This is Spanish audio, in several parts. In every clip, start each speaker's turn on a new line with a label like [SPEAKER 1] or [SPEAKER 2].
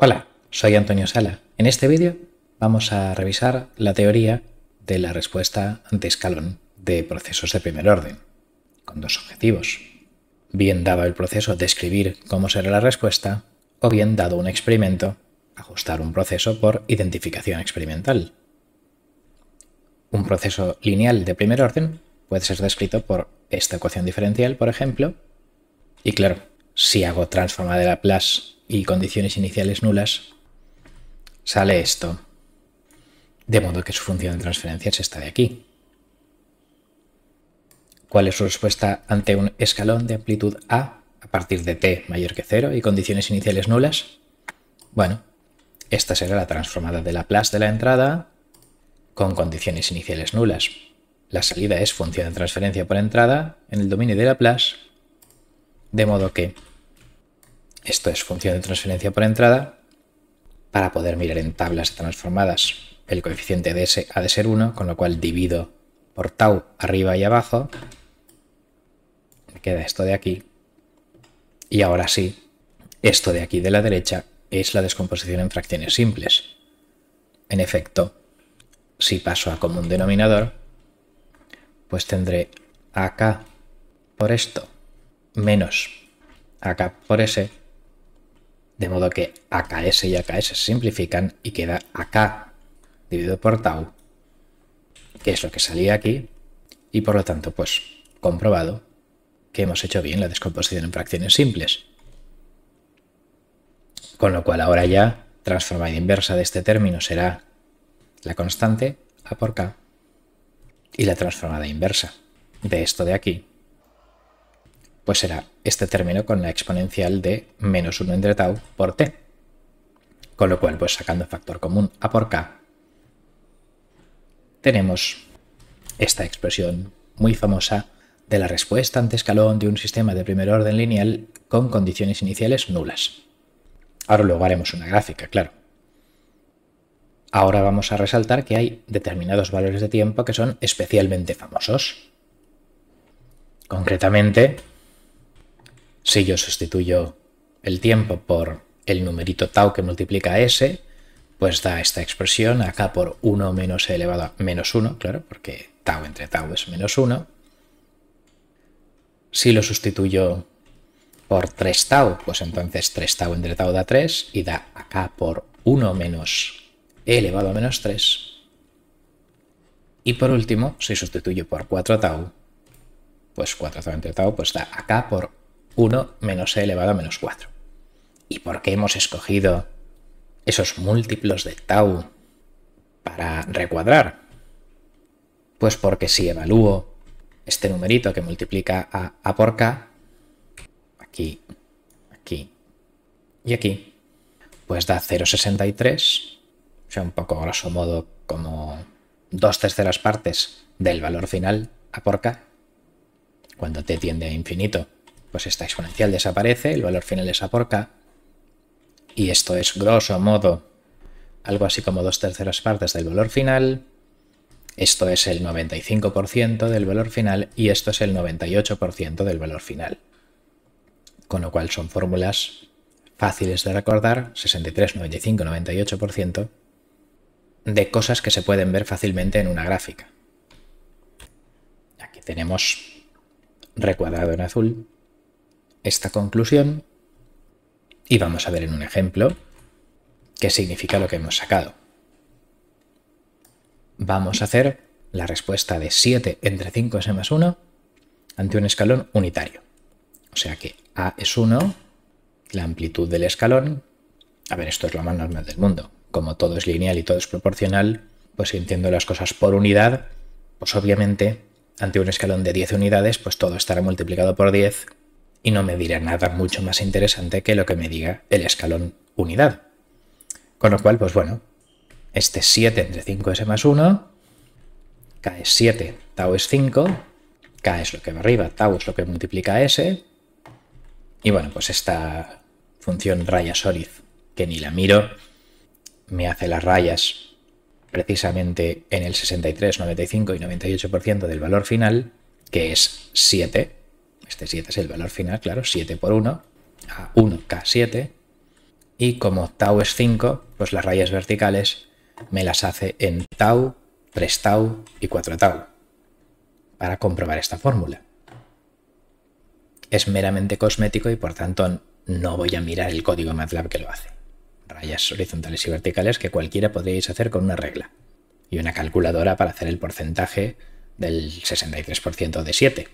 [SPEAKER 1] Hola, soy Antonio Sala. En este vídeo vamos a revisar la teoría de la respuesta ante escalón de procesos de primer orden, con dos objetivos. Bien dado el proceso, describir cómo será la respuesta, o bien dado un experimento, ajustar un proceso por identificación experimental. Un proceso lineal de primer orden puede ser descrito por esta ecuación diferencial, por ejemplo, y claro, si hago transforma de Laplace y condiciones iniciales nulas, sale esto. De modo que su función de transferencia es esta de aquí. ¿Cuál es su respuesta ante un escalón de amplitud A a partir de t mayor que 0 y condiciones iniciales nulas? Bueno, esta será la transformada de Laplace de la entrada con condiciones iniciales nulas. La salida es función de transferencia por entrada en el dominio de Laplace, de modo que esto es función de transferencia por entrada. Para poder mirar en tablas transformadas, el coeficiente de S ha de ser 1, con lo cual divido por tau arriba y abajo. Me queda esto de aquí. Y ahora sí, esto de aquí de la derecha es la descomposición en fracciones simples. En efecto, si paso a común denominador, pues tendré acá por esto menos acá por S de modo que AKS y AKS se simplifican y queda AK dividido por tau, que es lo que salía aquí, y por lo tanto, pues comprobado que hemos hecho bien la descomposición en fracciones simples. Con lo cual ahora ya transformada inversa de este término será la constante A por K y la transformada inversa de esto de aquí pues será este término con la exponencial de menos 1 entre tau por t. Con lo cual, pues sacando factor común a por k, tenemos esta expresión muy famosa de la respuesta ante escalón de un sistema de primer orden lineal con condiciones iniciales nulas. Ahora luego haremos una gráfica, claro. Ahora vamos a resaltar que hay determinados valores de tiempo que son especialmente famosos. Concretamente, si yo sustituyo el tiempo por el numerito tau que multiplica s, pues da esta expresión acá por 1 menos e elevado a menos 1, claro, porque tau entre tau es menos 1. Si lo sustituyo por 3 tau, pues entonces 3 tau entre tau da 3 y da acá por 1 menos e elevado a menos 3. Y por último, si sustituyo por 4 tau, pues 4 tau entre tau, pues da acá por 1 menos e elevado a menos 4. ¿Y por qué hemos escogido esos múltiplos de tau para recuadrar? Pues porque si evalúo este numerito que multiplica a a por k, aquí, aquí y aquí, pues da 0,63, o sea, un poco grosso modo como dos terceras partes del valor final a por k, cuando t tiende a infinito pues esta exponencial desaparece, el valor final es a por k, y esto es grosso modo algo así como dos terceras partes del valor final, esto es el 95% del valor final y esto es el 98% del valor final. Con lo cual son fórmulas fáciles de recordar, 63, 95, 98%, de cosas que se pueden ver fácilmente en una gráfica. Aquí tenemos recuadrado en azul esta conclusión y vamos a ver en un ejemplo qué significa lo que hemos sacado. Vamos a hacer la respuesta de 7 entre 5s más 1 ante un escalón unitario. O sea que A es 1, la amplitud del escalón, a ver, esto es lo más normal del mundo. Como todo es lineal y todo es proporcional, pues si entiendo las cosas por unidad, pues obviamente ante un escalón de 10 unidades, pues todo estará multiplicado por 10 y no me dirá nada mucho más interesante que lo que me diga el escalón unidad. Con lo cual, pues bueno, este 7 entre 5s más 1, k es 7, tau es 5, k es lo que va arriba, tau es lo que multiplica s, y bueno, pues esta función raya Soriz, que ni la miro, me hace las rayas precisamente en el 63, 95 y 98% del valor final, que es 7, este 7 es el valor final, claro, 7 por 1, a 1K7. Y como tau es 5, pues las rayas verticales me las hace en tau, 3 tau y 4 tau para comprobar esta fórmula. Es meramente cosmético y por tanto no voy a mirar el código MATLAB que lo hace. Rayas horizontales y verticales que cualquiera podríais hacer con una regla y una calculadora para hacer el porcentaje del 63% de 7.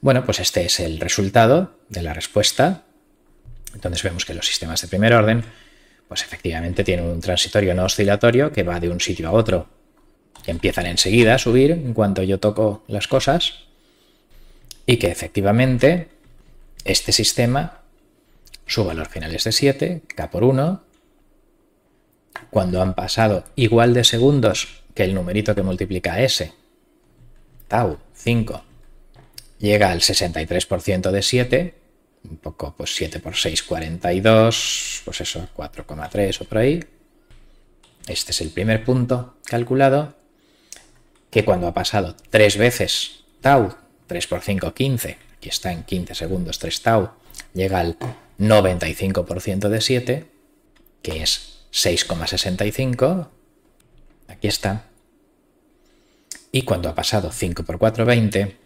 [SPEAKER 1] Bueno, pues este es el resultado de la respuesta. Entonces vemos que los sistemas de primer orden, pues efectivamente tienen un transitorio no oscilatorio que va de un sitio a otro, que empiezan enseguida a subir en cuanto yo toco las cosas, y que efectivamente este sistema, su valor final es de 7, k por 1, cuando han pasado igual de segundos que el numerito que multiplica S, tau 5, llega al 63% de 7, un poco pues 7 por 6, 42, pues eso, 4,3 o por ahí. Este es el primer punto calculado, que cuando ha pasado tres veces tau, 3 por 5, 15, aquí está en 15 segundos 3 tau, llega al 95% de 7, que es 6,65, aquí está. Y cuando ha pasado 5 por 4, 20,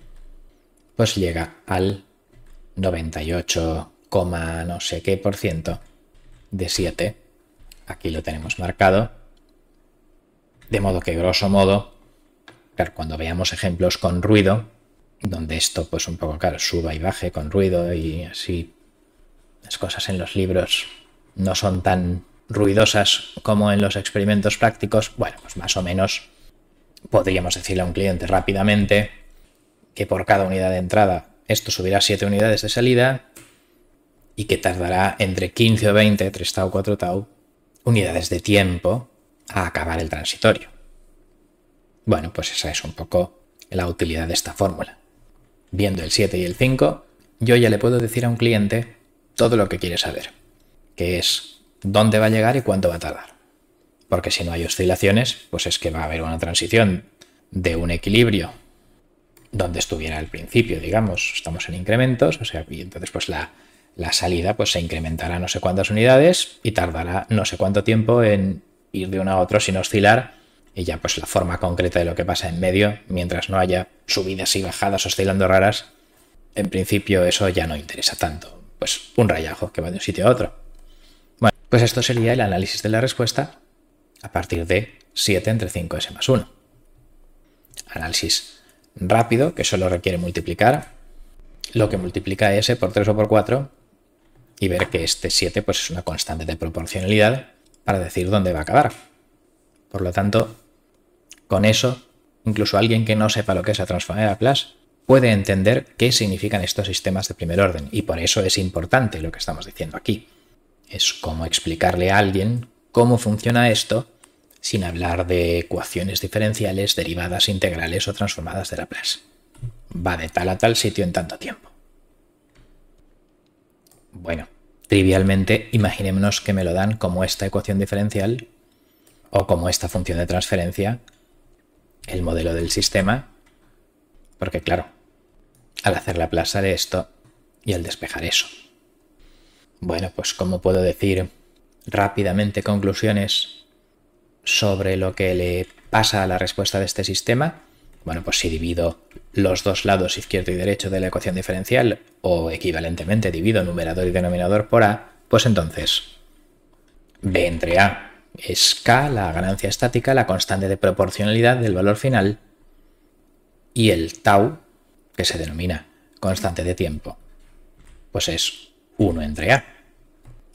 [SPEAKER 1] pues llega al 98, no sé qué por ciento de 7. Aquí lo tenemos marcado. De modo que, grosso modo, cuando veamos ejemplos con ruido, donde esto, pues un poco, claro, suba y baje con ruido y así las cosas en los libros no son tan ruidosas como en los experimentos prácticos, bueno, pues más o menos podríamos decirle a un cliente rápidamente que por cada unidad de entrada esto subirá 7 unidades de salida y que tardará entre 15 o 20, 3 tau, 4 tau, unidades de tiempo a acabar el transitorio. Bueno, pues esa es un poco la utilidad de esta fórmula. Viendo el 7 y el 5, yo ya le puedo decir a un cliente todo lo que quiere saber, que es dónde va a llegar y cuánto va a tardar. Porque si no hay oscilaciones, pues es que va a haber una transición de un equilibrio donde estuviera al principio, digamos, estamos en incrementos, o sea, y entonces pues la, la salida pues se incrementará no sé cuántas unidades y tardará no sé cuánto tiempo en ir de uno a otro sin oscilar y ya pues la forma concreta de lo que pasa en medio, mientras no haya subidas y bajadas oscilando raras, en principio eso ya no interesa tanto. Pues un rayajo que va de un sitio a otro. Bueno, pues esto sería el análisis de la respuesta a partir de 7 entre 5s más 1. Análisis rápido, que solo requiere multiplicar lo que multiplica s por 3 o por 4 y ver que este 7 pues, es una constante de proporcionalidad para decir dónde va a acabar. Por lo tanto, con eso, incluso alguien que no sepa lo que es la transformada Laplace puede entender qué significan estos sistemas de primer orden y por eso es importante lo que estamos diciendo aquí. Es como explicarle a alguien cómo funciona esto sin hablar de ecuaciones diferenciales, derivadas integrales o transformadas de Laplace. Va de tal a tal sitio en tanto tiempo. Bueno, trivialmente imaginémonos que me lo dan como esta ecuación diferencial o como esta función de transferencia, el modelo del sistema, porque claro, al hacer Laplace haré esto y al despejar eso. Bueno, pues ¿cómo puedo decir rápidamente conclusiones sobre lo que le pasa a la respuesta de este sistema, bueno, pues si divido los dos lados izquierdo y derecho de la ecuación diferencial o equivalentemente divido numerador y denominador por A, pues entonces B entre A es K, la ganancia estática, la constante de proporcionalidad del valor final, y el tau, que se denomina constante de tiempo, pues es 1 entre A.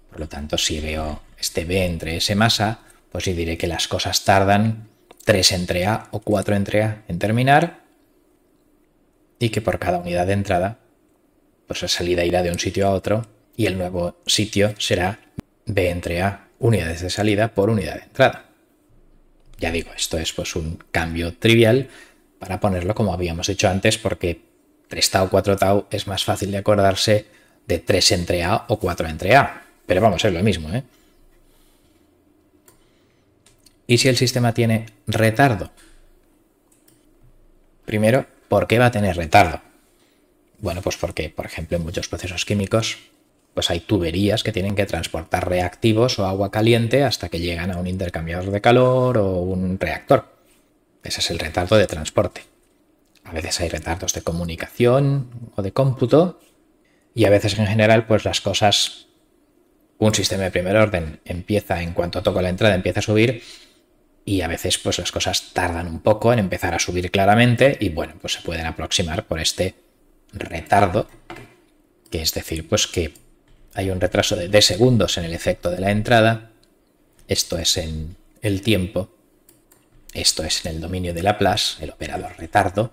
[SPEAKER 1] Por lo tanto, si veo este B entre S más A, pues sí diré que las cosas tardan 3 entre A o 4 entre A en terminar y que por cada unidad de entrada, pues la salida irá de un sitio a otro y el nuevo sitio será B entre A, unidades de salida por unidad de entrada. Ya digo, esto es pues un cambio trivial para ponerlo como habíamos hecho antes porque 3 tau, 4 tau es más fácil de acordarse de 3 entre A o 4 entre A. Pero vamos, es lo mismo, ¿eh? ¿Y si el sistema tiene retardo? Primero, ¿por qué va a tener retardo? Bueno, pues porque, por ejemplo, en muchos procesos químicos pues hay tuberías que tienen que transportar reactivos o agua caliente hasta que llegan a un intercambiador de calor o un reactor. Ese es el retardo de transporte. A veces hay retardos de comunicación o de cómputo y a veces en general pues las cosas, un sistema de primer orden empieza en cuanto toco la entrada, empieza a subir y a veces pues las cosas tardan un poco en empezar a subir claramente y bueno, pues se pueden aproximar por este retardo, que es decir, pues que hay un retraso de, de segundos en el efecto de la entrada, esto es en el tiempo, esto es en el dominio de Laplace, el operador retardo,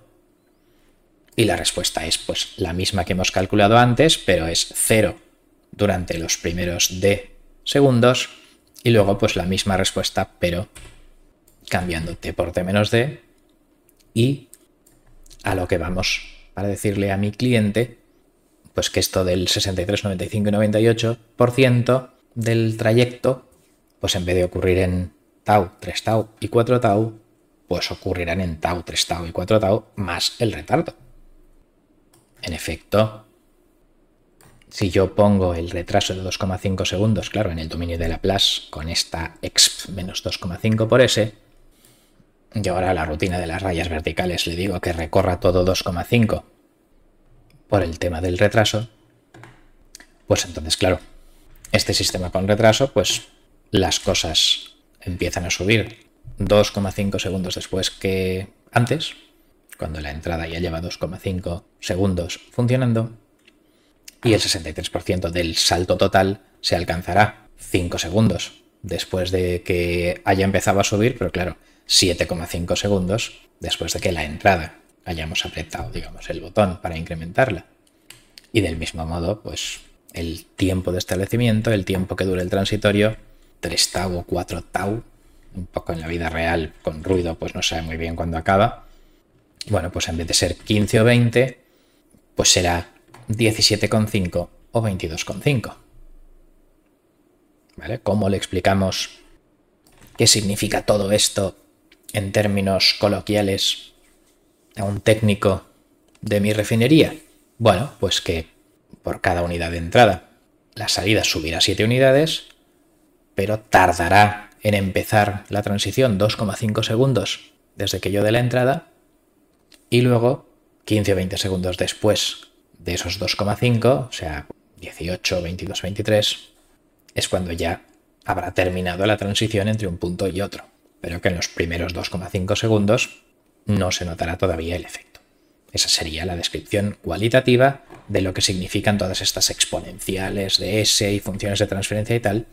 [SPEAKER 1] y la respuesta es pues la misma que hemos calculado antes, pero es 0 durante los primeros d segundos y luego pues la misma respuesta, pero cambiando t por t menos d y a lo que vamos para decirle a mi cliente pues que esto del 63, 95 y 98% del trayecto pues en vez de ocurrir en tau, 3 tau y 4 tau, pues ocurrirán en tau, 3 tau y 4 tau más el retardo. En efecto, si yo pongo el retraso de 2,5 segundos, claro, en el dominio de Laplace con esta exp menos 2,5 por s, y ahora la rutina de las rayas verticales le digo que recorra todo 2,5 por el tema del retraso, pues entonces, claro, este sistema con retraso, pues las cosas empiezan a subir 2,5 segundos después que antes, cuando la entrada ya lleva 2,5 segundos funcionando, y el 63% del salto total se alcanzará 5 segundos después de que haya empezado a subir, pero claro, 7,5 segundos después de que la entrada hayamos apretado, digamos, el botón para incrementarla. Y del mismo modo, pues el tiempo de establecimiento, el tiempo que dure el transitorio, 3 tau o 4 tau, un poco en la vida real con ruido, pues no sabe muy bien cuándo acaba, bueno, pues en vez de ser 15 o 20, pues será 17,5 o 22,5. ¿Vale? ¿Cómo le explicamos qué significa todo esto en términos coloquiales a un técnico de mi refinería? Bueno, pues que por cada unidad de entrada la salida subirá 7 unidades, pero tardará en empezar la transición 2,5 segundos desde que yo dé la entrada y luego 15 o 20 segundos después de esos 2,5, o sea, 18, 22, 23, es cuando ya habrá terminado la transición entre un punto y otro, pero que en los primeros 2,5 segundos no se notará todavía el efecto. Esa sería la descripción cualitativa de lo que significan todas estas exponenciales de S y funciones de transferencia y tal,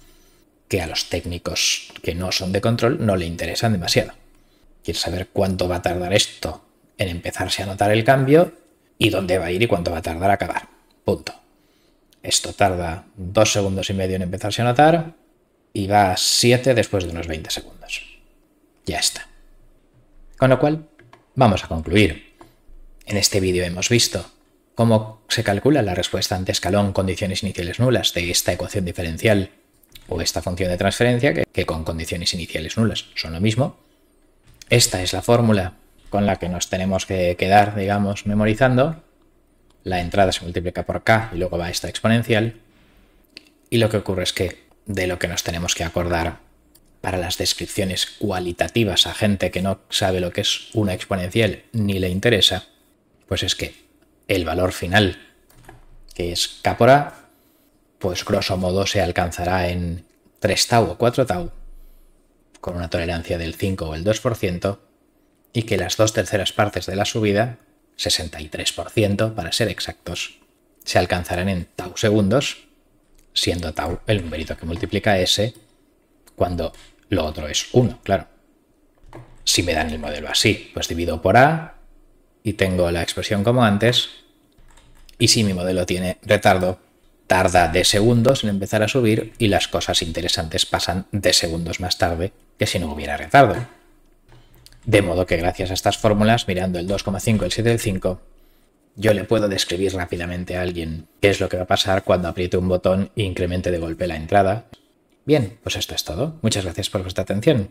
[SPEAKER 1] que a los técnicos que no son de control no le interesan demasiado. Quiere saber cuánto va a tardar esto en empezarse a notar el cambio y dónde va a ir y cuánto va a tardar a acabar. Punto. Esto tarda dos segundos y medio en empezarse a notar y va a 7 después de unos 20 segundos. Ya está. Con lo cual, vamos a concluir. En este vídeo hemos visto cómo se calcula la respuesta ante escalón condiciones iniciales nulas de esta ecuación diferencial o esta función de transferencia que, que con condiciones iniciales nulas son lo mismo. Esta es la fórmula con la que nos tenemos que quedar, digamos, memorizando. La entrada se multiplica por k y luego va esta exponencial. Y lo que ocurre es que de lo que nos tenemos que acordar para las descripciones cualitativas a gente que no sabe lo que es una exponencial ni le interesa, pues es que el valor final, que es k pues grosso modo se alcanzará en 3 tau o 4 tau, con una tolerancia del 5 o el 2%, y que las dos terceras partes de la subida, 63% para ser exactos, se alcanzarán en tau segundos, siendo tau el numerito que multiplica s, cuando lo otro es 1, claro. Si me dan el modelo así, pues divido por a y tengo la expresión como antes. Y si mi modelo tiene retardo, tarda de segundos en empezar a subir y las cosas interesantes pasan de segundos más tarde que si no hubiera retardo. De modo que gracias a estas fórmulas, mirando el 2,5, el 7 y el 5, yo le puedo describir rápidamente a alguien qué es lo que va a pasar cuando apriete un botón e incremente de golpe la entrada. Bien, pues esto es todo. Muchas gracias por vuestra atención.